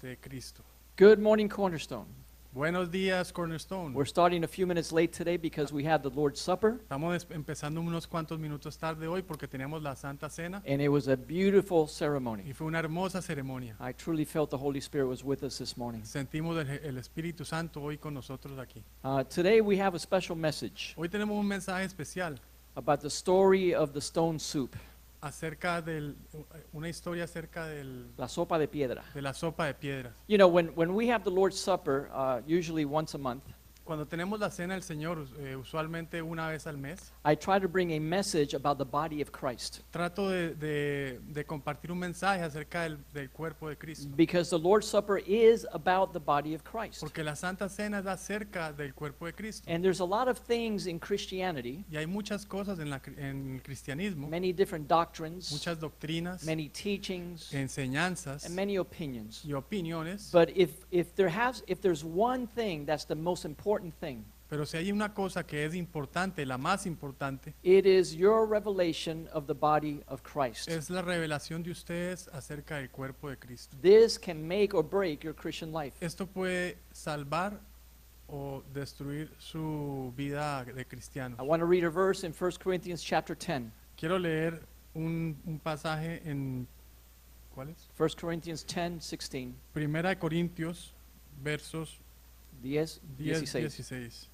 de Cristo. Good morning, Cornerstone. Buenos días, Cornerstone. We're starting a few minutes late today because we had the Lord's Supper, Estamos empezando unos cuantos minutos tarde hoy porque teníamos la Santa Cena and it was a beautiful ceremony. y fue una hermosa ceremonia. I truly felt the Holy Spirit was with us this morning. Sentimos el, el Espíritu Santo hoy con nosotros aquí. Uh, today we have a special message Hoy tenemos un mensaje especial about the story of the stone soup, acerca del, una historia acerca del, la sopa de piedra. de la sopa de piedras. You know, when, when we have the Lord's Supper, uh, usually once a month, Cuando tenemos la cena del Señor, eh, usualmente una vez al mes, I try to bring a message about the body of Christ. trato de, de- de compartir un mensaje acerca del, del cuerpo de Cristo. Because the Lord's Supper is about the body of Christ. Porque la Santa Cena es acerca del cuerpo de Cristo. And there's a lot of things in Christianity, Y hay muchas cosas en, la cri- en el cristianismo, many different doctrines, muchas doctrinas, many teachings, enseñanzas and many opinions. y opiniones. But if, if, there has, if there's one thing that's the most important thing, Pero si hay una cosa que es importante, la más importante, it is your revelation of the body of Christ. es la revelación de ustedes acerca del cuerpo de Cristo. This can make or break your Christian life. Esto puede salvar o destruir su vida de cristiano. I want to read a verse in 1 Corinthians chapter 10. Quiero leer un, un pasaje en ¿cuál es? 1 Corinthians 10, 16. Primera de Corintios, versos 10, 10, 16. 16.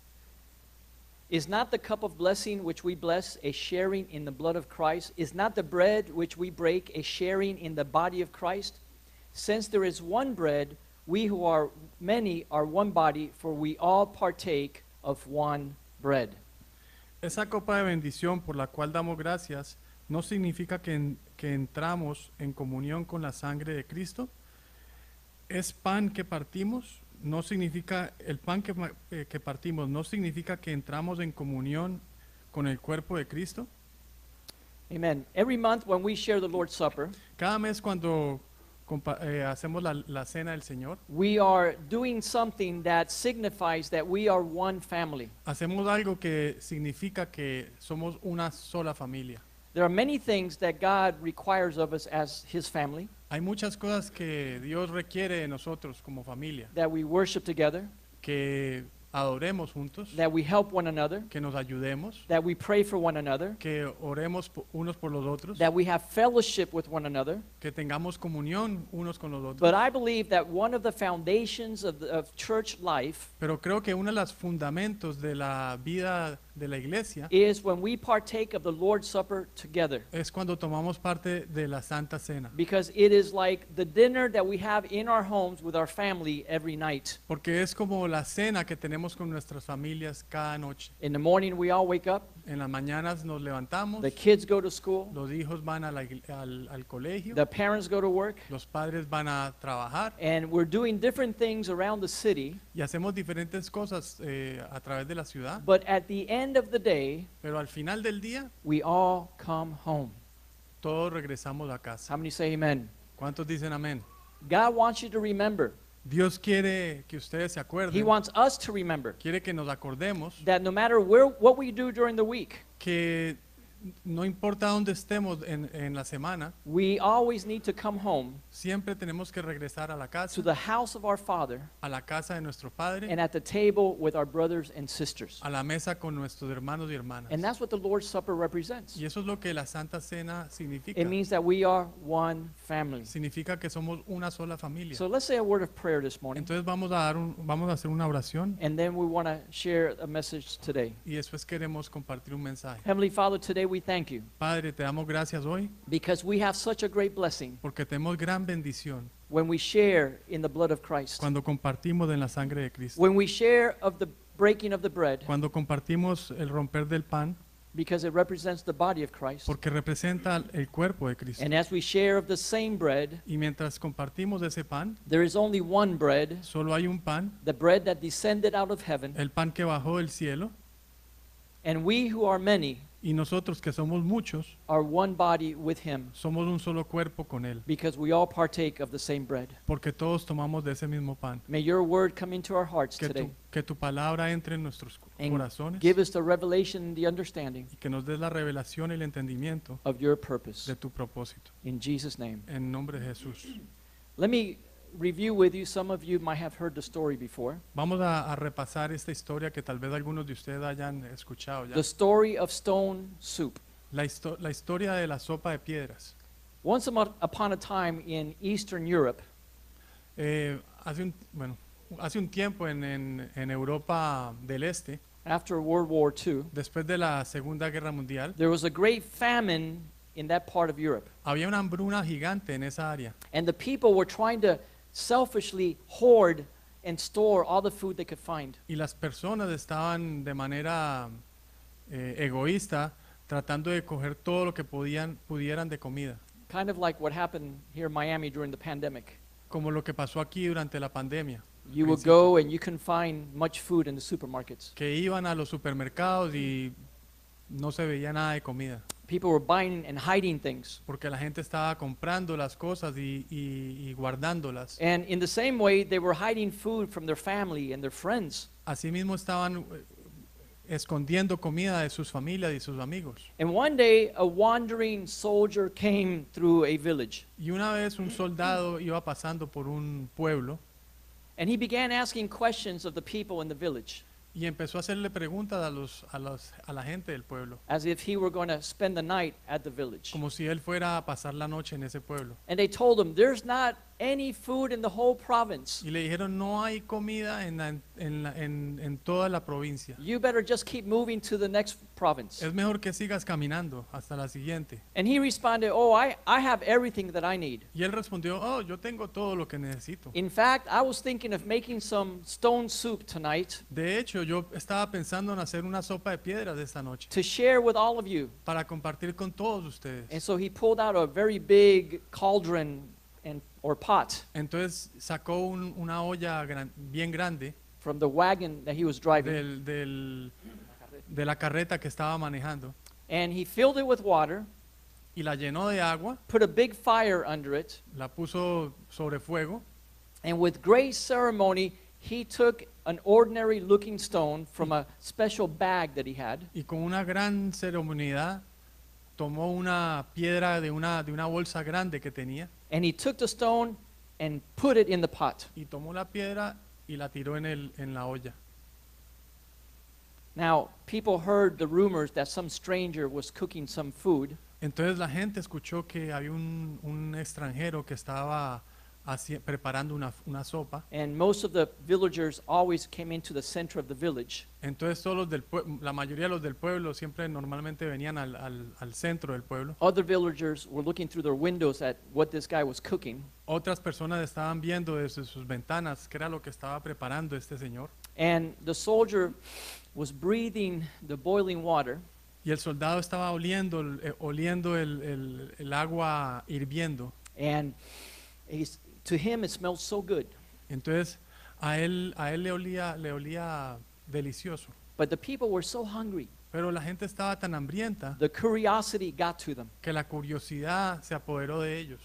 Is not the cup of blessing which we bless a sharing in the blood of Christ? Is not the bread which we break a sharing in the body of Christ? Since there is one bread, we who are many are one body, for we all partake of one bread. Esa copa de bendición por la cual damos gracias no significa que, en- que entramos en comunión con la sangre de Cristo. Es pan que partimos, no significa el pan que, eh, que partimos no significa que entramos en comunión con el cuerpo de Cristo. Amen. Every month when we share the Lord's Supper, Cada mes cuando compa- eh, hacemos la, la cena del Señor, we are doing something that signifies that we are one family. hacemos algo que significa que somos una sola familia. There are many things that God requires of us as His family Hay muchas cosas que Dios requiere de nosotros como familia, that we worship together, que adoremos juntos, that we help one another, que nos ayudemos, that we pray for one another, que oremos unos por los otros, that we have fellowship with one another. que tengamos comunión unos con los otros. But I believe that one of the foundations of, the, of church life Pero creo que uno de los fundamentos de la vida de la iglesia is when we partake of the Lord's Supper together. es cuando tomamos parte de la Santa Cena. Because it is like the dinner that we have in our homes with our family every night. Porque es como la cena que tenemos con nuestras familias cada noche. In the morning, we all wake up, En las mañanas nos levantamos, the kids go to school, los hijos van a la al, al colegio, the parents go to work, los padres van a trabajar and we're doing different things around the city. y hacemos diferentes cosas eh, a través de la ciudad. But at the end of the day, Pero al final del día, we all come home. todos regresamos a casa. How many say amen? ¿Cuántos dicen amén? God wants you to remember. Dios quiere que ustedes se He acuerden, wants us to remember quiere que nos acordemos that no matter where what we do during the week, que no importa dónde estemos en, en la semana, we always need to come home siempre tenemos que regresar a la to casa, the house of our Father a la casa de nuestro Padre, and at the table with our brothers and sisters. a la mesa con nuestros hermanos y hermanas. And that's what the Lord's Supper represents. Y eso es lo que la Santa Cena significa. It means that we are one family. Significa que somos una sola familia. So let's say a word of prayer this morning, Entonces vamos a dar un, vamos a hacer una oración and then we want to share a message today. y después queremos compartir un mensaje. Heavenly Father, today we thank you Padre, te damos gracias hoy because we have such a great blessing porque tenemos gran bendición when we share in the blood of Christ, cuando compartimos en la sangre de Cristo. when we share of the breaking of the bread Cuando compartimos el romper del pan because it represents the body of Christ. porque representa el cuerpo de Cristo. And as we share of the same bread, Y mientras compartimos ese pan, there is only one bread, solo hay un pan, the bread that descended out of heaven, el pan que bajó del cielo, and we who are many y nosotros que somos muchos, are one body with him somos un solo cuerpo con Él, because we all partake of the same bread. porque todos tomamos de ese mismo pan. May your word come into our hearts Que tu, today que tu palabra entre en nuestros and corazones give us the revelation and the understanding y que nos des la revelación y el entendimiento of your purpose. de tu propósito. In Jesus' name. En nombre de Jesús. Let me review with you. Some of you might have heard the story before. Vamos a, a repasar esta historia que tal vez algunos de ustedes hayan escuchado ya. The story of stone soup. La, histo- la historia de la sopa de piedras. Once upon a time in Eastern Europe, Eh, hace, un, bueno, hace un tiempo en, en- en Europa del Este, after World War II, después de la Segunda Guerra Mundial, there was a great famine in that part of Europe. había una hambruna gigante en esa área. And the people were trying to selfishly hoard and store all the food they could find. Y las personas estaban de manera eh, egoísta tratando de coger todo lo que podían, pudieran de comida, Kind of like what happened here in Miami during the pandemic. como lo que pasó aquí durante la pandemia, You would go and you couldn't find much food in the supermarkets. que iban a los supermercados y no se veía nada de comida, People were buying and hiding things. porque la gente estaba comprando las cosas y, y- y guardándolas. And in the same way, they were hiding food from their family and their friends. Asimismo estaban eh, escondiendo comida de sus familias y sus amigos. And one day, a wandering soldier came through a village. Y una vez un soldado iba pasando por un pueblo And he began asking questions of the people in the village, y empezó a hacerle preguntas a, los, a, los- a la gente del pueblo, as if he were going to spend the night at the village. como si él fuera a pasar la noche en ese pueblo. And they told him, There's not any food in the whole province. Y le dijeron, no hay comida en, la- en la- en- en toda la provincia. You better just keep moving to the next province. Es mejor que sigas caminando hasta la siguiente. And he responded, Oh, I, I have everything that I need. Y él respondió, oh, yo tengo todo lo que necesito. In fact, I was thinking of making some stone soup tonight De hecho, yo estaba pensando en hacer una sopa de piedras esta noche to share with all of you. para compartir con todos And ustedes. so he pulled out a very big cauldron and, or pot Entonces sacó un- una olla gran- bien grande from the wagon that he was driving. del, del- de la carreta que estaba manejando. And he filled it with water, y la llenó de agua, put a big fire under it, la puso sobre fuego. and with great ceremony, he took an ordinary looking stone from a special bag that he had, y con una gran ceremonidad tomó una piedra de una, de una bolsa grande que tenía and he took the stone and put it in the pot. y tomó la piedra y la tiró en, el, en la olla. Now, people heard the rumors that some stranger was cooking some food, Entonces la gente escuchó que había un, un extranjero que estaba haci- preparando una, una sopa. and most of the villagers always came into the center of the village. Entonces todos los del pue- la mayoría de los del pueblo siempre normalmente venían al, al- al centro del pueblo. Other villagers were looking through their windows at what this guy was cooking. Otras personas estaban viendo desde sus ventanas qué era lo que estaba preparando este señor. And the soldier was breathing the boiling water, Y el soldado estaba oliendo, el- eh, oliendo el, el- el agua hirviendo. and he's, to him it smelled so good. Entonces a él, a él le, olía, le olía delicioso. But the people were so hungry. Pero la gente estaba tan hambrienta The curiosity got to them, que la curiosidad se apoderó de ellos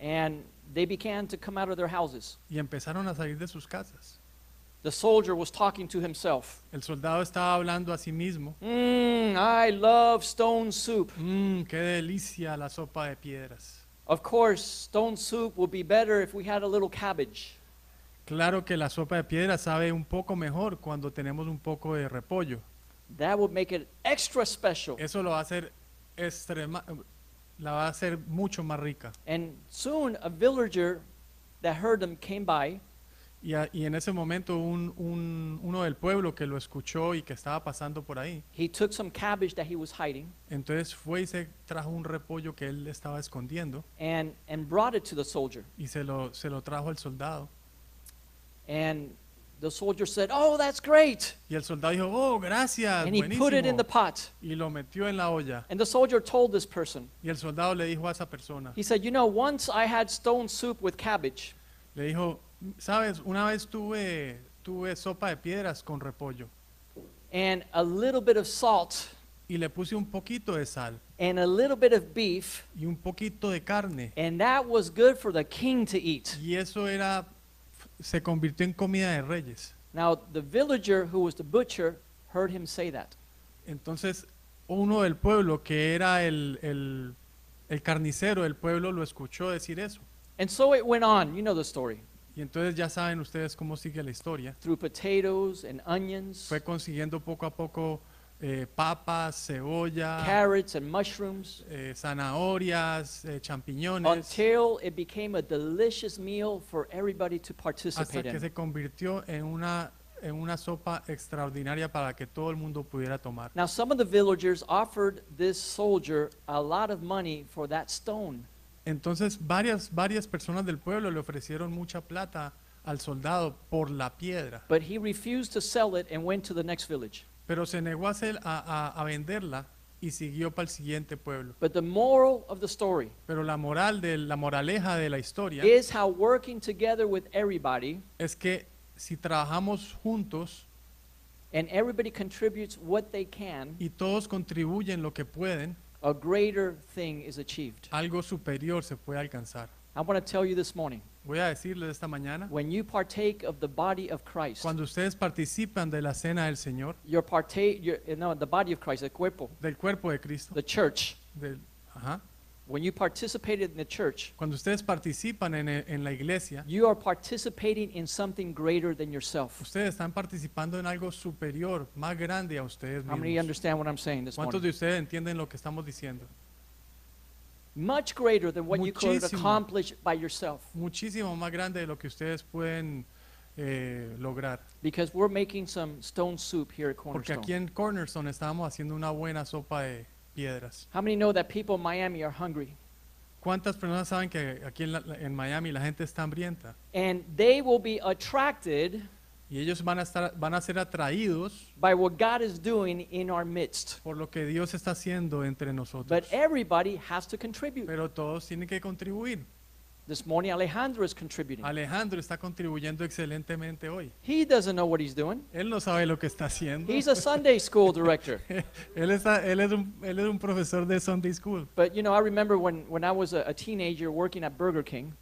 and they began to come out of their houses. y empezaron a salir de sus casas. The soldier was talking to himself. El soldado estaba hablando a sí mismo. Mmm, I love stone soup. Mmm, qué delicia la sopa de piedras. Of course, stone soup would be better if we had a little cabbage. Claro que la sopa de piedra sabe un poco mejor cuando tenemos un poco de repollo. That would make it extra special. Eso lo va a hacer extrema, la va a hacer mucho más rica. And soon a villager that heard them came by Y, a- y en ese momento un- un- uno del pueblo que lo escuchó y que estaba pasando por ahí, He took some cabbage that he was hiding entonces fue y se trajo un repollo que él estaba escondiendo and, and brought it to the soldier. y se lo, se lo trajo al soldado. And the soldier said, Oh, that's great. Y el soldado dijo, oh, gracias, And he put it in buenísimo. the pot. Y lo metió en la olla. And the soldier told this person, Y el soldado le dijo a esa persona, He said, You know, once I had stone soup with cabbage, le dijo, sabes, una vez tuve, tuve sopa de piedras con repollo and a little bit of salt, y le puse un poquito de sal and a little bit of beef, y un poquito de carne. and that was good for the king to eat. Y eso era, se convirtió en comida de reyes. Now, the villager who was the butcher heard him say that. Entonces, uno del pueblo, que era el, el, el carnicero del pueblo, lo escuchó decir eso. And so it went on. You know the story. Y entonces ya saben ustedes cómo sigue la historia. through potatoes and onions, Fue consiguiendo poco a poco eh, papas, cebolla, carrots, and mushrooms eh, zanahorias, eh, champiñones, until it became a delicious meal for everybody to hasta participate que in. se convirtió en una, en una sopa extraordinaria para que todo el mundo pudiera tomar. Now, some of the villagers offered this soldier a lot of money for that stone. Entonces varias, varias personas del pueblo le ofrecieron mucha plata al soldado por la piedra, But he refused to sell it and went to the next village. pero se negó a, hacer- a- a- a venderla y siguió para el siguiente pueblo. But the moral of the story Pero la moral de la moraleja de la historia is how working together with everybody es que si trabajamos juntos and everybody contributes what they can, y todos contribuyen lo que pueden, a greater thing is achieved. algo superior se puede alcanzar. I want to tell you this morning Voy a decirles esta mañana, when you partake of the body of Christ, cuando ustedes participan de la cena del Señor, your partake, your, eh, no, the body of Christ, the cuerpo, del cuerpo de Cristo, the church, del- ajá, when you participated in the church, cuando ustedes participan en, e- en la iglesia, you are participating in something greater than yourself. ustedes están participando en algo superior, más grande a ustedes How many mismos. understand what I'm saying this ¿Cuántos morning? de ustedes entienden lo que estamos diciendo? Much greater than what you could Muchísimo. accomplish by yourself. Muchísimo más grande de lo que ustedes pueden eh, lograr. Because we're making some stone soup here at Porque Cornerstone. aquí en Cornerstone estábamos haciendo una buena sopa de piedras. How many know that people in Miami are hungry? ¿Cuántas personas saben que aquí en, la- en Miami la gente está hambrienta? And they will be attracted Y ellos van a, estar, van a ser atraídos by what God is doing in our midst. por lo que Dios está haciendo entre nosotros. But everybody has to contribute. Pero todos tienen que contribuir. This morning, Alejandro is contributing. Alejandro está contribuyendo excelentemente hoy. He doesn't know what he's doing. Él no sabe lo que está haciendo. He's a Sunday school director. él, está, él, es un, él es un profesor de Sunday School. But you know, I remember when, when I was a, a teenager working at Burger King,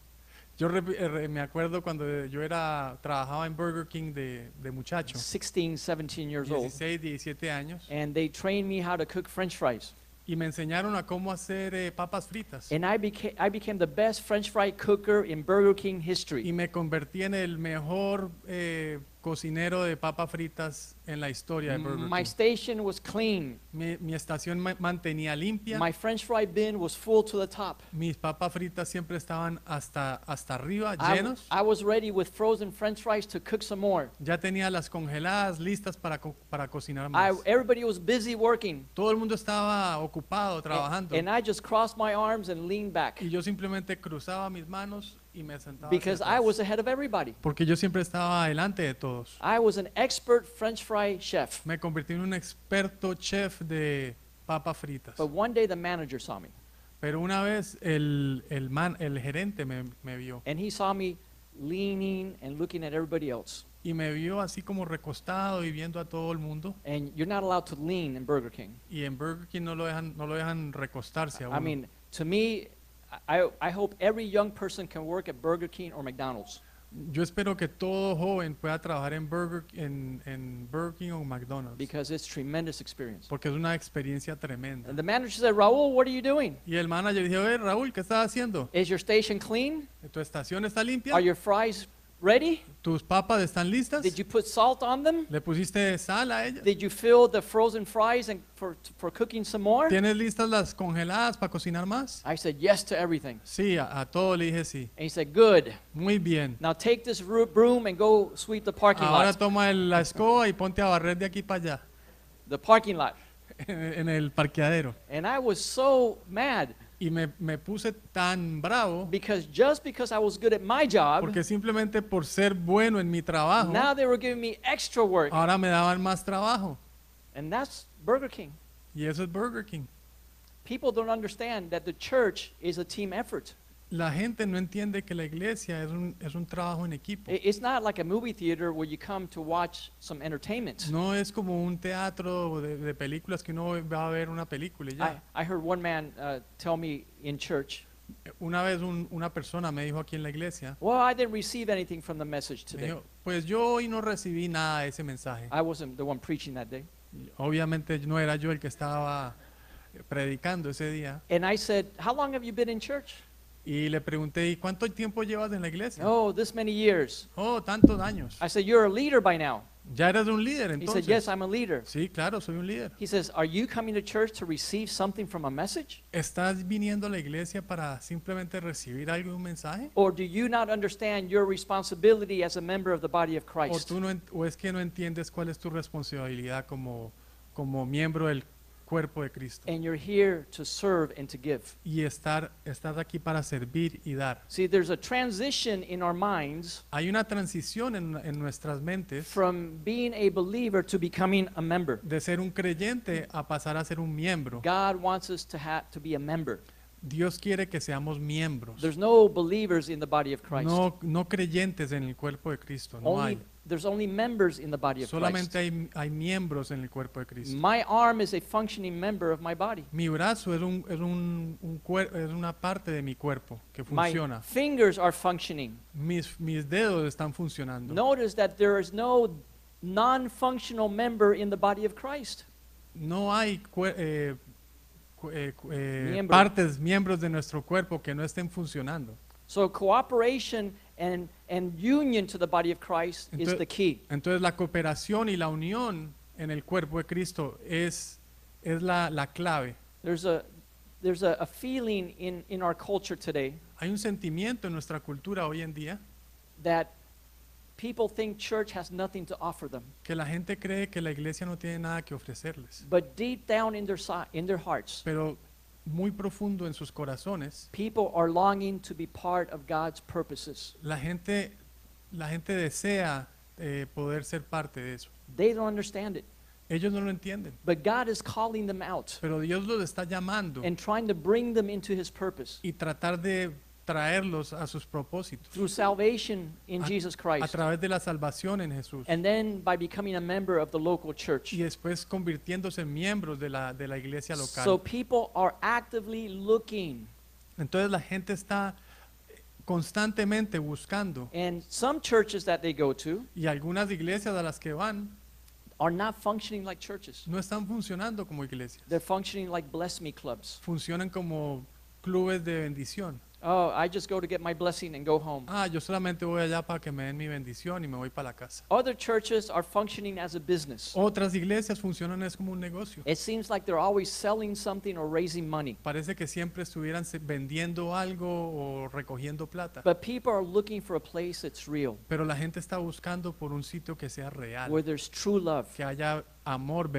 Yo rep- eh, re- me acuerdo cuando yo era trabajaba en Burger King de, de muchacho, 16, 17 years old, 16, 17 años, and they trained me how to cook French fries. Y me enseñaron a cómo hacer eh, papas fritas. And I became, I became the best French fry cooker in Burger King Y history. me convertí en el mejor eh, cocinero de papas fritas en la historia de Burger My King. station was clean. Mi, mi estación ma- mantenía limpia, My French fry bin was full to the top. mis papas fritas siempre estaban hasta, hasta arriba, I, llenos. I was ready with frozen French fries to cook some more. Ya tenía las congeladas listas para, co- para cocinar I, más. everybody was busy working. Todo el mundo estaba ocupado, And, trabajando. and I just crossed my arms and leaned back Y yo simplemente cruzaba mis manos y me sentaba. because I atrás. was ahead of everybody. Porque yo siempre estaba delante de todos. I was an expert French fry chef. Me convertí en un experto chef de papas fritas. But one day the manager saw me Pero una vez el, el, man, el gerente me, me vio and he saw me leaning and looking at everybody else. y me vio así como recostado y viendo a todo el mundo. And you're not allowed to lean in Burger King. Y en Burger King no lo dejan, no lo dejan recostarse a uno. I mean, to me, I, I hope every young person can work at Burger King or McDonald's Yo espero que todo joven pueda trabajar en Burger, en, en Burger King o McDonald's. because it's tremendous experience. Porque es una experiencia tremenda. And the manager said, Raul, what are you doing? Y el manager dijo, "Oye, Raúl, ¿qué estás haciendo? Is your station clean? ¿Tu estación está limpia? Are your fries ready? ¿Tus papas están listas? Did you put salt on them? ¿Le pusiste sal a ellas? Did you fill the frozen fries and for, for cooking some more? ¿Tienes listas las congeladas para cocinar más? I said yes to everything. Sí, a, a todo le dije sí. And he said, good. Muy bien. Now take this broom and go sweep the parking Ahora lot. toma el- la escoba y ponte a barrer de aquí para allá, The parking lot. en, en el parqueadero. And I was so mad Y me, me puse tan bravo because just because I was good at my job, porque simplemente por ser bueno en mi trabajo, now they were giving me extra work. ahora me daban más trabajo. And that's Burger King. Y eso es Burger King. People don't understand that the church is a team effort. La gente no entiende que la iglesia es un, es un trabajo en equipo. I- It's not like a movie theater where you come to watch some entertainment. No es como un teatro de, de películas que uno va a ver una película y I, ya. I heard one man uh, tell me in church, Una vez un- una persona me dijo aquí en la iglesia, Well, I didn't receive anything from the message me today. dijo, pues yo hoy no recibí nada de ese mensaje. I wasn't the one preaching that day. Obviamente no era yo el que estaba predicando ese día. And I said, How long have you been in church? Y le pregunté, ¿y cuánto tiempo llevas en la iglesia? Oh, this many years. Oh, tantos años. I said, You're a leader by now. Ya eres un líder He said, entonces. Yes, I'm a leader. Sí, claro, soy un líder. He says, Are you coming to church to receive something from a message? ¿Estás viniendo a la iglesia para simplemente recibir un mensaje? Or do you not understand your responsibility as a member of the body of ¿O, Christ? tú no, en- o es que no entiendes cuál es tu responsabilidad como, como miembro del cuerpo de Cristo? And you're here to serve and to give. Y estar, estás aquí para servir y dar. See, there's a transition in our minds Hay una transición en, en nuestras mentes from being a believer to becoming a member. de ser un creyente a pasar a ser un miembro. God wants us to have to be a member. Dios quiere que seamos miembros, There's no believers in the body of Christ. no, no creyentes en el cuerpo de Cristo. No only hay. There's only members in the body of Solamente Christ. hay, hay miembros en el cuerpo de Cristo. My arm is a functioning member of my body. Mi brazo es, un, es, un, un cuer- es una parte de mi cuerpo que funciona. My fingers are functioning. Mis, mis dedos están funcionando. Notice that there is no non-functional member in the body of Christ. No hay cue- eh, cu- eh, cu- eh, Miembro. partes, miembros de nuestro cuerpo que no estén funcionando. So cooperation and, and union to the body of Christ is Entonces- the key. Entonces la cooperación y la unión en el cuerpo de Cristo es, es la, la clave. There's a there's a, a feeling in, in our culture today Hay un sentimiento en nuestra cultura hoy en día that people think church has nothing to offer them. que la gente cree que la iglesia no tiene nada que ofrecerles. But deep down in their si- in their hearts, Pero muy profundo en sus corazones, people are longing to be part of God's purposes. la gente, la gente desea eh, poder ser parte de eso. They don't understand it, Ellos no lo entienden, but God is calling them out pero Dios los está llamando and trying to bring them into his purpose y tratar de traerlos a sus propósitos through salvation in A- Jesus a Christ. través de la salvación en Jesús And then by becoming a member of the local church. y después convirtiéndose en miembros de la, de la iglesia So local. people are actively looking. Entonces la gente está constantemente buscando And some churches that they go to y algunas iglesias a las que van are not functioning like churches. no están funcionando como iglesias, They're functioning like bless me clubs. funcionan como clubes de bendición. Oh, I just go to get my blessing and go home. Ah, yo solamente voy allá para que me den mi bendición y me voy para la casa. Other churches are functioning as a business. Otras iglesias funcionan es como un negocio. It seems like they're always selling something or raising money. Parece que siempre estuvieran vendiendo algo o recogiendo plata. But people are looking for a place that's real, Pero la gente está buscando por un sitio que sea real, where there's true love, que haya amor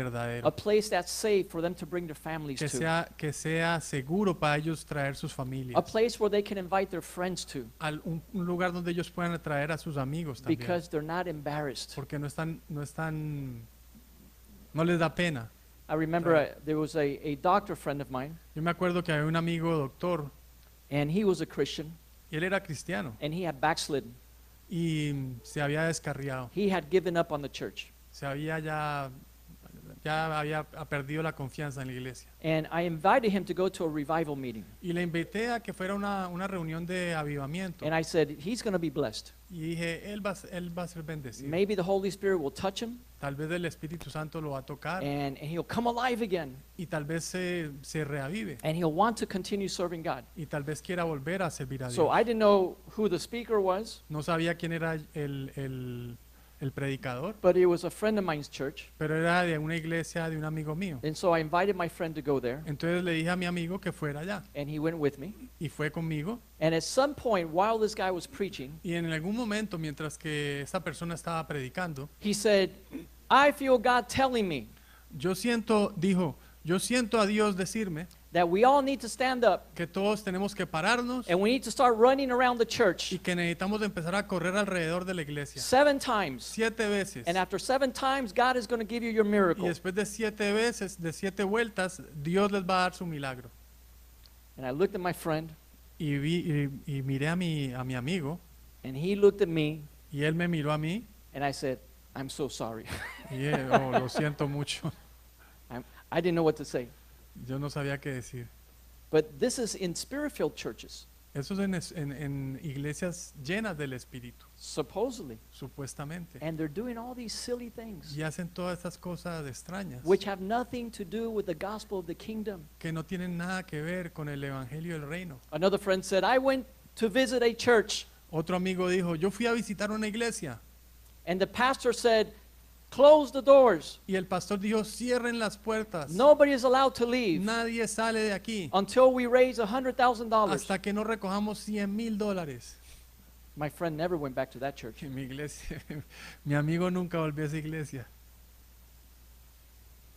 a place that's safe for them to bring their families que to, sea, que sea seguro para ellos traer sus a familias, place where they can invite their friends to. Al- un, un lugar donde ellos puedan atraer a sus amigos también, because they're not embarrassed. porque no están, no están, no les da pena. I remember uh, there was a, a doctor friend of mine, Yo me acuerdo que había un amigo doctor. And he was a Christian, y él era cristiano. And he had backslidden. y se había descarriado, He had given up on the church. se había ya, ya había perdido la confianza en la iglesia. And I invited him to go to a revival meeting. Y le invité a que fuera una, una reunión de avivamiento. And I said, he's going to be blessed. Y dije, él va, él va a ser bendecido. Maybe the Holy Spirit will touch him Tal vez el Espíritu Santo lo va a tocar and, and he'll come alive again. y tal vez se, se reavive And he'll want to continue serving God. y tal vez quiera volver a servir a Dios. So I didn't know who the speaker was, no sabía quién era el, el- el predicador, but it was a friend of mine's church. pero era de una iglesia de un amigo mío. And so I invited my friend to go there, Entonces le dije a mi amigo que fuera allá and he went with me. y fue conmigo. And at some point, while this guy was preaching, Y en algún momento, mientras que esta persona estaba predicando, he said, I feel God telling me yo siento, dijo, yo siento a Dios decirme that we all need to stand up que todos tenemos que pararnos and we need to start running around the church y que necesitamos de empezar a correr alrededor de la iglesia. seven times. Siete veces. And after seven times, God is going to give you your Y miracle. después de siete veces, de siete vueltas, Dios les va a dar su milagro. And I looked at my friend, Y, vi, y, y miré a mi, a mi amigo and he looked at me, y él me miró a mí and I said, I'm so sorry. y dije, "Oh, lo siento mucho. I'm, I didn't know what to say. Yo no sabía qué decir. But this is in spirit filled churches. Eso es en, es- en- en iglesias llenas del Espíritu, supposedly. supuestamente. And they're doing all these silly things Y hacen todas estas cosas extrañas which have nothing to do with the gospel of the kingdom. que no tienen nada que ver con el Evangelio del Reino. Another friend said, I went to visit a church, Otro amigo dijo, yo fui a visitar una iglesia and the pastor said, Close the doors. y el pastor dijo, cierren las puertas. Nobody is allowed to leave Nadie sale de aquí until we raise $100,000. hasta que no recojamos 100 mil dólares. My friend never went back to that church. Mi iglesia, mi amigo nunca volvió a esa iglesia.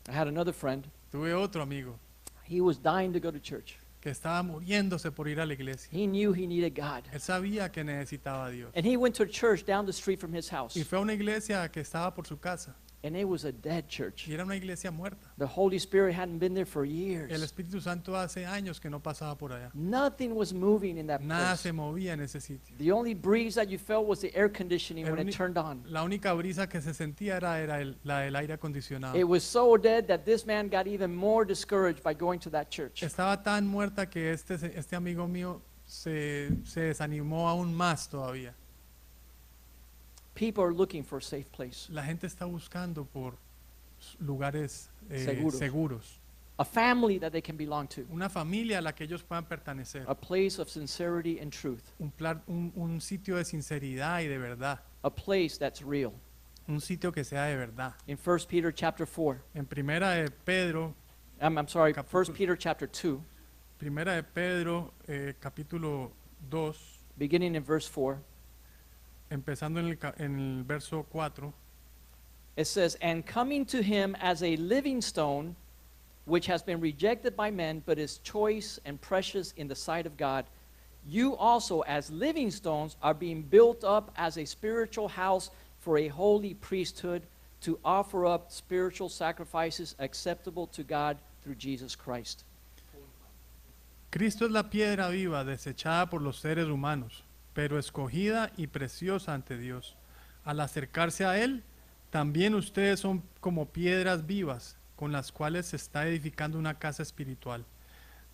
I had another friend. Tuve otro amigo He was dying to go to church. Que estaba muriéndose por ir a la iglesia. He knew he needed God. Él sabía que necesitaba a Dios. And he went to a church down the street from his house. Y fue a una iglesia que estaba por su casa. And it was a dead church. Y era una iglesia muerta. The Holy Spirit hadn't been there for El years. Espíritu Santo hace años que no pasaba por allá. Nothing was moving in that Nada place. se movía en ese sitio. The only breeze that you felt was the air conditioning El when it turned on. La única brisa que se sentía era, era el- la del aire acondicionado. It was so dead that this man got even more discouraged by going to that church. Estaba tan muerta que este, este amigo mío se, se desanimó aún más todavía. People are looking for a safe place, La gente está buscando por lugares eh, Seguros. seguros. a family that they can belong to, Una familia a la que ellos puedan pertenecer. a place of sincerity and truth, Un, pla- un- un sitio de sinceridad y de verdad. a place that's real. Un sitio que sea de verdad. In 1 Peter chapter 4, En primera de Pedro, I'm, I'm sorry, 1 Peter chapter 2, primera de Pedro, eh, capítulo 2, beginning in verse 4, empezando en el, en el verso 4, it says, And coming to him as a living stone, which has been rejected by men, but is choice and precious in the sight of God, you also, as living stones, are being built up as a spiritual house for a holy priesthood to offer up spiritual sacrifices acceptable to God through Jesus Christ. Cristo es la piedra viva desechada por los seres humanos, pero escogida y preciosa ante Dios. Al acercarse a Él, también ustedes son como piedras vivas con las cuales se está edificando una casa espiritual.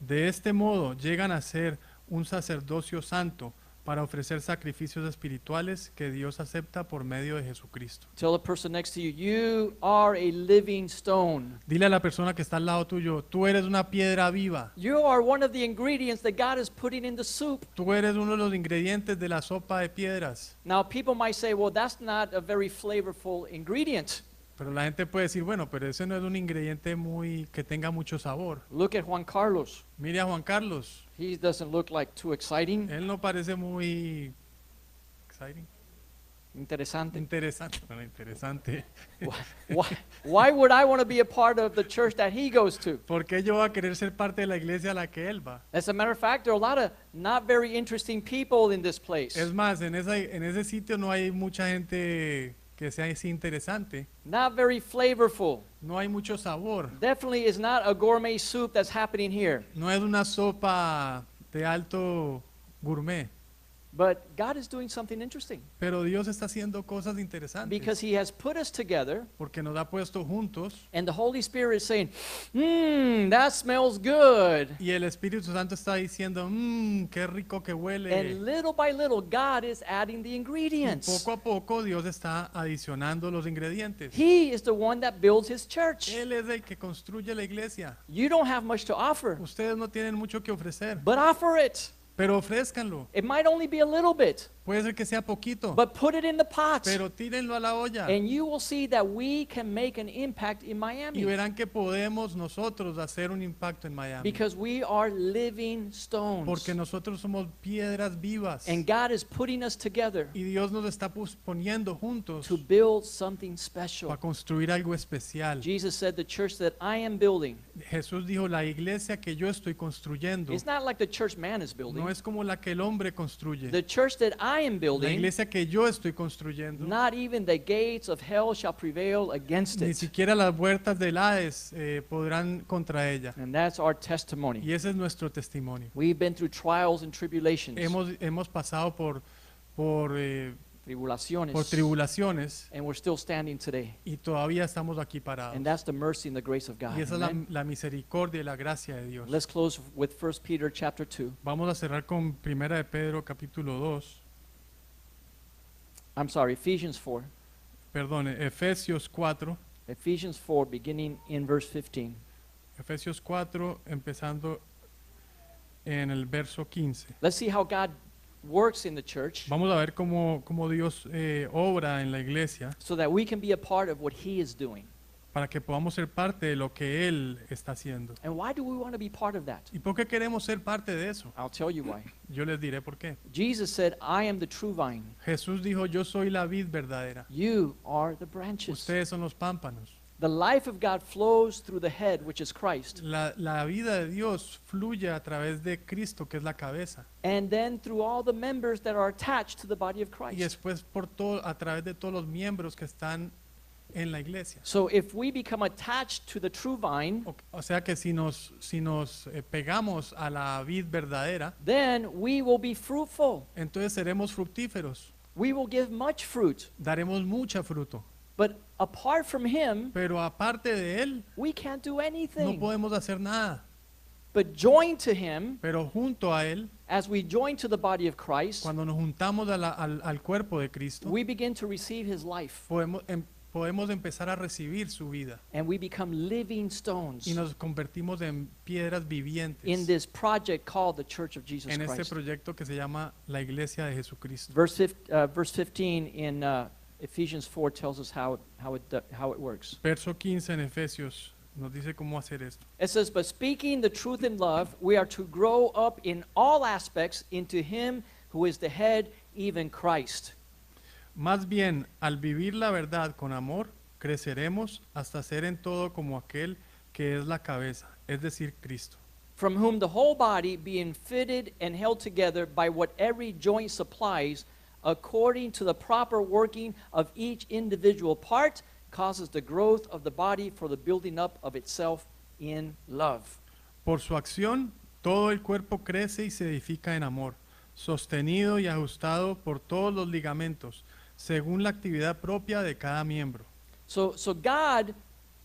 De este modo llegan a ser un sacerdocio santo para ofrecer sacrificios espirituales que Dios acepta por medio de Jesucristo. Tell the person next to you, you are a living stone. Dile a la persona que está al lado tuyo, tú eres una piedra viva, You are one of the ingredients that God is putting in the soup. tú eres uno de los ingredientes de la sopa de piedras. Now, people might say, well, that's not a very flavorful ingredient. Pero la gente puede decir, bueno, pero ese no es un ingrediente muy que tenga mucho sabor. Look at Juan Carlos. Mire a Juan Carlos, He doesn't look like too exciting, él no parece muy exciting, interesante. interesante, bueno, interesante. Why, why would I want to be a part of the church that he goes to? ¿Por qué yo voy a querer ser parte de la iglesia a la que él va? As a matter of fact, there are a lot of not very interesting people in this place. Es más, en, esa, en ese sitio no hay mucha gente que sea así interesante, Not very flavorful. no hay mucho sabor, Definitely is not a gourmet soup that's happening here. no es una sopa de alto gourmet, But God is doing something interesting pero Dios está haciendo cosas interesantes because He has put us together, porque nos ha puesto juntos and the Holy Spirit is saying, Mmm, that smells good. y el Espíritu Santo está diciendo, mmm, qué rico que huele. And little by little, God is adding the Y ingredients. poco a poco Dios está adicionando los ingredientes. He is the one that builds His church. Él es el que construye la iglesia. You don't have much to offer, Ustedes no tienen mucho que ofrecer, but offer it. Pero ofrézcanlo. It might only be a little bit, Puede ser que sea poquito, but put it in the pot. pero tírenlo a la olla And you will see that we can make an impact in y Miami verán que podemos nosotros hacer un impacto en Miami. because we are living stones. Porque nosotros somos piedras vivas And God is putting us together y Dios nos está poniendo juntos to build something para special. construir algo especial. Jesus said, The church that I am building Jesús dijo, la iglesia que yo estoy construyendo is not like the church man is building. no es como la que el hombre construye. The church that I am La building, iglesia que yo estoy construyendo, not even the gates of hell shall prevail against ni it. siquiera las puertas del Hades eh, podrán contra ella. And that's our testimony. Y ese es nuestro testimonio. We've been through trials and tribulations. Hemos, hemos pasado por, por eh, tribulaciones, por tribulaciones and we're still standing today. y todavía estamos aquí parados. And that's the mercy and the grace of God. Y esa es la, Amen? la misericordia y la gracia de Dios. Let's close with 1 Peter chapter 2. Vamos a cerrar con Primera de Pedro capítulo 2, I'm sorry, Ephesians 4. perdón, Efesios 4, Ephesians 4, beginning in verse 15. Efesios 4 empezando en el verso 15. Let's see how God works in the church Vamos a ver cómo, cómo Dios eh, obra en la iglesia so that we can be a part of what He is doing. Para que podamos ser parte de lo que Él está haciendo. And why do we want to be part of that? ¿Y por qué queremos ser parte de eso? I'll tell you why. Yo les diré por qué. Jesus said, I am the true vine. Jesús dijo, yo soy la vid verdadera. You are the branches. Ustedes son los pámpanos. The life of God flows through the head, which is Christ, La, la vida de Dios fluye a través de Cristo, que es la cabeza. and then through all the members that are attached to the body of Y Christ. después por todo, a través de todos los miembros que están en la iglesia. So if we become attached to the true vine, O, o sea que si nos, si nos eh, pegamos a la vid verdadera, then we will be fruitful. entonces seremos fructíferos, We will give much fruit. daremos mucha fruto. But apart from Him, Pero aparte de Él, we can't do no anything. podemos hacer nada. But join to Him, Pero junto a Él, as we join to the body of Christ, cuando nos juntamos a la- al, al cuerpo de Cristo, we begin to receive His life. podemos, em- podemos empezar a recibir su vida And we become living stones y nos convertimos en piedras vivientes in this project called the Church of Jesus en este Christ. proyecto que se llama la Iglesia de Jesucristo. Verse, fif- uh, verse 15 in uh, Ephesians 4 tells us how it, how, it, do- how it works. Verso 15 en Efesios nos dice cómo hacer esto. It says, But speaking the truth in love, we are to grow up in all aspects into Him who is the head, even Christ. Más bien, al vivir la verdad con amor, creceremos hasta ser en todo como aquel que es la cabeza, es decir, Cristo. From whom the whole body, being fitted and held together by what every joint supplies, according to the proper working of each individual part, causes the growth of the body for the building up of itself in love. Por su acción, todo el cuerpo crece y se edifica en amor, sostenido y ajustado por todos los ligamentos, según la actividad propia de cada miembro. So, so God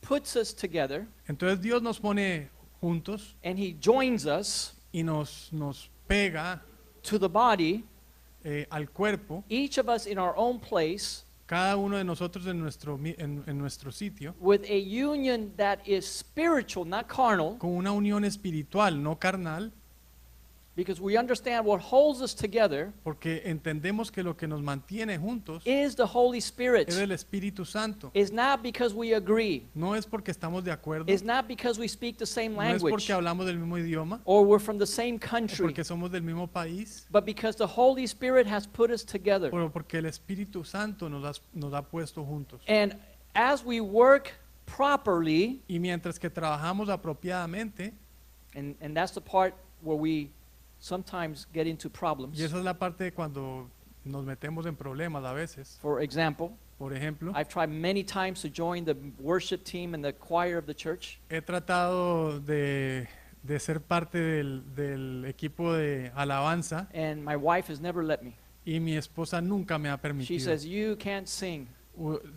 puts us together Entonces Dios nos pone juntos and He joins us y nos, nos pega to the body, eh, al cuerpo, each of us in our own place, cada uno de nosotros en nuestro, en- en nuestro sitio, with a union that is spiritual, not carnal, con una unión espiritual, no carnal, because we understand what holds us together porque entendemos que lo que nos mantiene juntos is the Holy Spirit. es el Espíritu Santo. It's not because we agree. No es porque estamos de acuerdo, It's not because we speak the same no es language porque hablamos del mismo idioma, or we're from the same o country, porque somos del mismo país, but because the Holy Spirit has put us together. pero porque el Espíritu Santo nos ha, nos ha puesto juntos. And as we work properly, Y mientras que trabajamos apropiadamente, and, and that's the part where we sometimes get into problems. y esa es la parte de cuando nos metemos en problemas a veces. For example, Por ejemplo, I've tried many times to join the worship team and the choir of the church, he tratado de, de ser parte del, del equipo de alabanza and my wife has never let me. y mi esposa nunca me ha She permitido. says, You can't sing.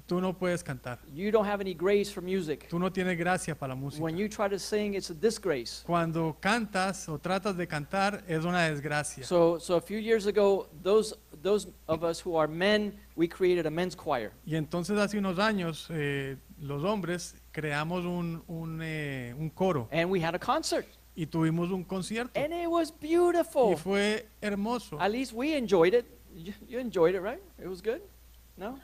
Tú no puedes cantar. You don't have any grace for music. Tú no tienes gracia para la música. When you try to sing, it's a disgrace. Cuando cantas o tratas de cantar es una desgracia. So, so a few years ago, those, those of us who are men, we created a men's choir. Y entonces hace unos años eh, los hombres creamos un, un, eh, un coro And we had a concert. y tuvimos un concierto. And it was Y beautiful. fue hermoso. At least we enjoyed it. You, you enjoyed it, right? It was good? No?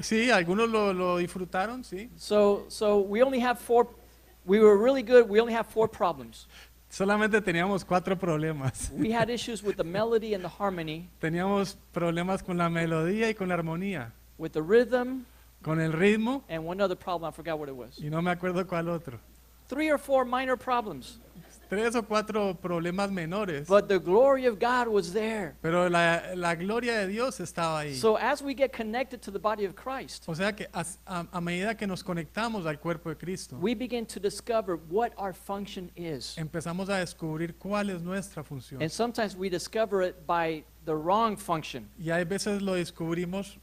Sí, algunos lo, lo disfrutaron, sí. So, so we only have four, we were really good. We only have four problems. Solamente teníamos cuatro problemas. We had issues with the melody and the harmony, Teníamos problemas con la melodía y con la armonía, with the rhythm, con el ritmo and one other problem. I forgot what it was. y no me acuerdo cuál otro. Three or four minor problems. Tres o cuatro problemas menores, but the glory of God was there. pero la, la gloria de Dios estaba ahí. So as we get connected to the body of Christ, O sea que as- a, a medida que nos conectamos al cuerpo de Cristo, we begin to discover what our function is. empezamos a descubrir cuál es nuestra función. And sometimes we discover it by the wrong function. Y hay veces lo descubrimos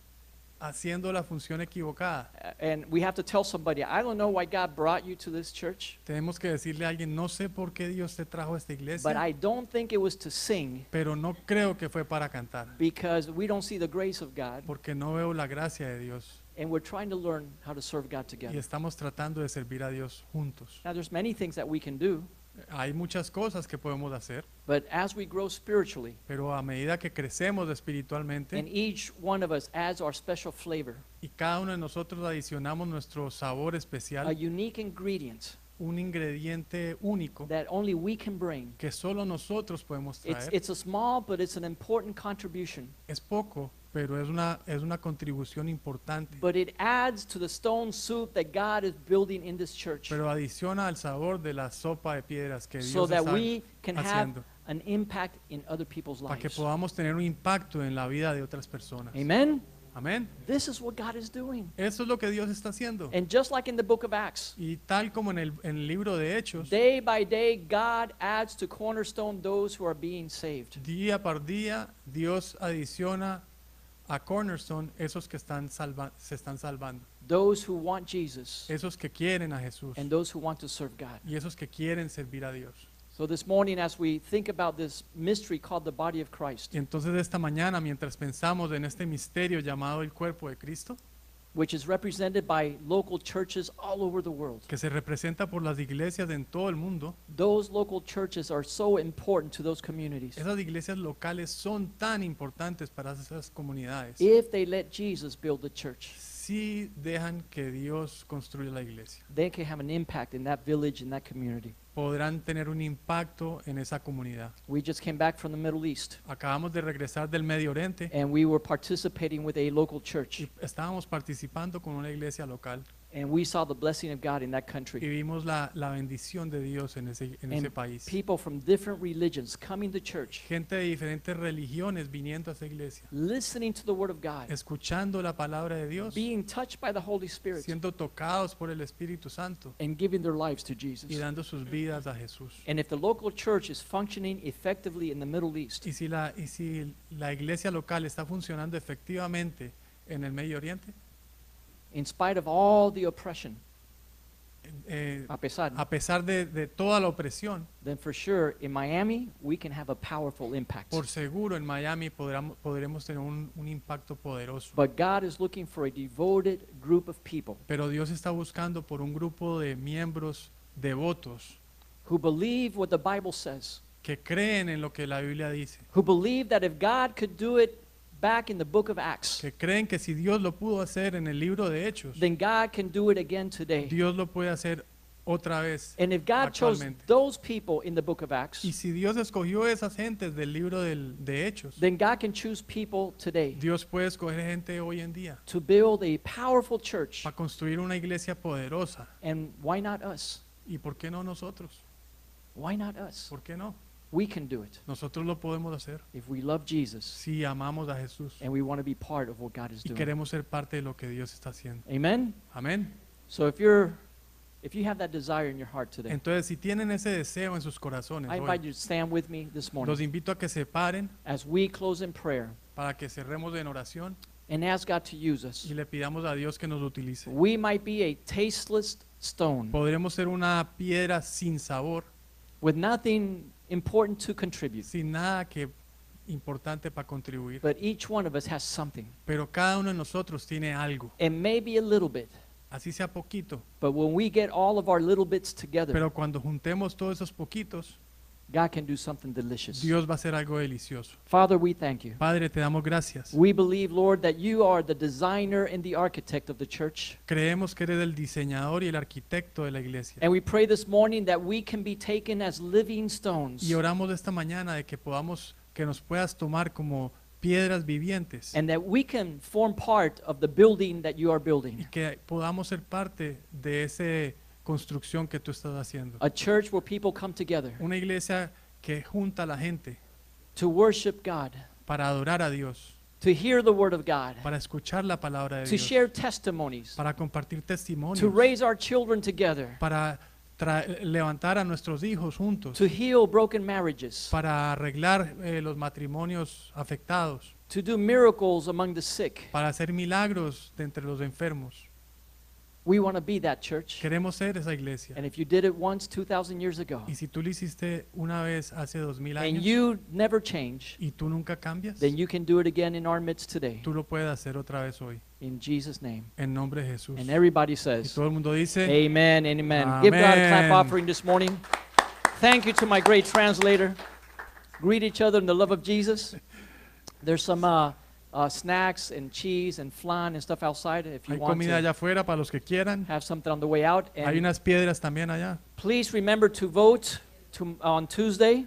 haciendo la función equivocada. Uh, And we have to tell somebody, I don't know why God brought you to this church, Tenemos que decirle a alguien, no sé por qué Dios te trajo a esta but iglesia, I don't think it was to sing pero no creo que fue para cantar, because we don't see the grace of God porque no veo la gracia de Dios. and we're trying to learn how to serve God Y together. estamos tratando de servir a Dios juntos. Now there's many things that we can do, Hay muchas cosas que podemos hacer, but as we grow spiritually, pero a medida que crecemos espiritualmente and each one of us adds our special flavor, y cada uno de nosotros adicionamos nuestro sabor a especial, unique ingredient un ingrediente único that only we can bring. que solo nosotros podemos It's, traer. it's a small, but it's an important contribution. Es poco, pero es una, es una contribución importante. But it adds to the stone soup that God is building in this church Pero adiciona al sabor de la sopa de piedras que so Dios that está we can have haciendo, an impact in other people's para que lives. podamos tener un impacto en la vida de otras personas. Amen? Amén. This is what God is doing. Eso es lo que Dios está haciendo. And just like in the book of Acts, Y tal como en el, en el libro de Hechos, day by day, God adds to Cornerstone those who are being saved. día por día, Dios adiciona a Cornerstone esos que están salva- se están salvando, Those who want Jesus esos que quieren a Jesús and those who want to serve God. y esos que quieren servir a Dios. So this morning, as we think about this mystery called the body of Christ, Y entonces esta mañana, mientras pensamos en este misterio llamado el cuerpo de Cristo, which is represented by local churches all over the world, que se representa por las iglesias en todo el mundo, those local churches are so important to those communities. esas iglesias locales son tan importantes para esas comunidades. If they let Jesus build the church, Si dejan que Dios construya la iglesia, they can have an impact in that village, in that community. Podrán tener un impacto en esa comunidad. We just came back from the Middle East, Acabamos de regresar del Medio Oriente and we were participating with a local church, y estábamos participando con una iglesia local and we saw the blessing of God in that y country. vimos la, la bendición de Dios en ese, en ese país. people from different religions coming to church, Gente de diferentes religiones viniendo a esa iglesia, listening to the Word of God, escuchando la palabra de Dios, being touched by the Holy Spirit, siendo tocados por el Espíritu Santo and giving their lives to y Jesus. dando sus vidas a Jesús. And if the local church is functioning effectively in the Middle East, Y si la, y si la iglesia local está funcionando efectivamente en el Medio Oriente, in spite of all the oppression, eh, a pesar, a pesar de, de toda la opresión, then for sure in Miami we can have a powerful impact. por seguro en Miami podremos, podremos tener un, un impacto poderoso. But God is looking for a devoted group of people Pero Dios está buscando por un grupo de miembros devotos who believe what the Bible says, que creen en lo que la Biblia dice, who believe that if God could do it back in the book of Acts, que creen que si Dios lo pudo hacer en el libro de Hechos, then God can do it again today. Dios lo puede hacer otra vez. And if God chose Actualmente. those people in the book of Acts, Y si Dios escogió esas gentes del libro del- de Hechos, then God can choose people today Dios puede escoger gente hoy en día to build a powerful church. para construir una iglesia poderosa. And why not us? ¿Y por qué no nosotros? Why not us? ¿Por qué no? We can do it Nosotros lo podemos hacer if we love Jesus si amamos a Jesús and we want to be part of what God is y doing. queremos ser parte de lo que Dios está haciendo. Amen. Amén. So if you're if you have that desire in your heart today, Entonces, si tienen ese deseo en sus corazones, I hoy, invite you to stand with me this morning los invito a que se paren as we close in prayer para que cerremos en oración and ask God to use us. y le pidamos a Dios que nos utilice. We might be a tasteless stone Podremos ser una piedra sin sabor, with nothing important to contribute, sin nada que importante para contribuir, but each one of us has something, pero cada uno de nosotros tiene algo, and maybe a little bit. así sea poquito, But when we get all of our little bits together, pero cuando juntemos todos esos poquitos, God can do something delicious. Dios va a hacer algo delicioso. Father, we thank you. Padre, te damos gracias. We believe, Lord, that you are the designer and the architect of the church. Creemos que eres el diseñador y el arquitecto de la iglesia. And we pray this morning that we can be taken as living stones Y oramos esta mañana de que podamos, que nos puedas tomar como piedras vivientes and that we can form part of the building that you are y building. que podamos ser parte de ese construcción que tú estás haciendo. A church where people come together Una iglesia que junta a la gente to worship God, para adorar a Dios, to hear the word of God, para escuchar la palabra de to Dios, share testimonies, para compartir to testimonios, raise our children together, para tra- levantar a nuestros hijos juntos, to heal broken marriages, para arreglar eh, los matrimonios afectados, to do miracles among the sick. para hacer milagros de entre los enfermos. We want to be that church. Queremos ser esa iglesia. And if you did it once 2,000 years ago, Y si tú lo hiciste una vez hace dos mil and you never change, y tú nunca cambias, then you can do it again in our midst today. tú lo puedes hacer otra vez hoy, In Jesus' name. en nombre de Jesús. And everybody Y says, todo el mundo dice, Amen and amen. Give God a clap Amen. offering this morning. Thank you to my great translator. Greet each other in the love of Jesus. There's some uh, uh, snacks and cheese and flan and stuff outside if you hay want comida to allá afuera para los que quieran. have something on the way out. Hay And unas piedras también allá. please remember to vote to, on Tuesday.